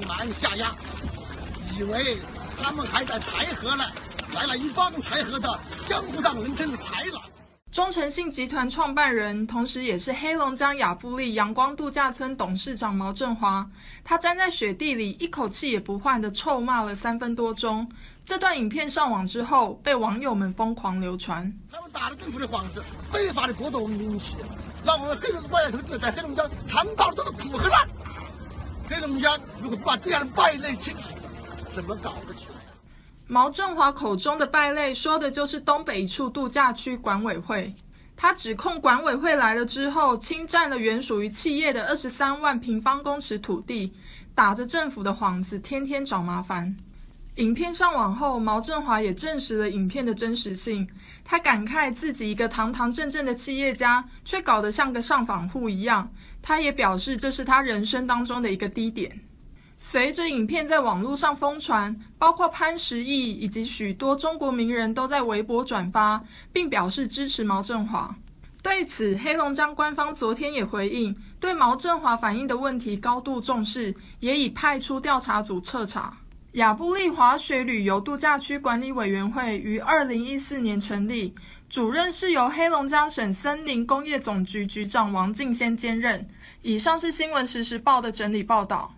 上瞒下压，以为他们还在柴河呢，来了一帮柴河的江湖上人称的豺狼。中诚信集团创办人，同时也是黑龙江亚布力阳光度假村董事长毛振华，他站在雪地里，一口气也不换的臭骂了三分多钟。这段影片上网之后，被网友们疯狂流传。他们打着政府的幌子，非法的剥夺我们民企，让我们黑龙江外头就在黑龙江尝到了这个苦和辣。中央如果把这样的败类清除，怎么搞得起来？毛振华口中的败类，说的就是东北一处度假区管委会。他指控管委会来了之后，侵占了原属于企业的二十三万平方公尺土地，打着政府的幌子，天天找麻烦。影片上网后，毛振华也证实了影片的真实性。他感慨自己一个堂堂正正的企业家，却搞得像个上访户一样。他也表示，这是他人生当中的一个低点。随着影片在网络上疯传，包括潘石屹以及许多中国名人都在微博转发，并表示支持毛振华。对此，黑龙江官方昨天也回应，对毛振华反映的问题高度重视，也已派出调查组彻查。亚布力滑雪旅游度假区管理委员会于二零一四年成立，主任是由黑龙江省森林工业总局局长王进先兼任。以上是新闻实时报的整理报道。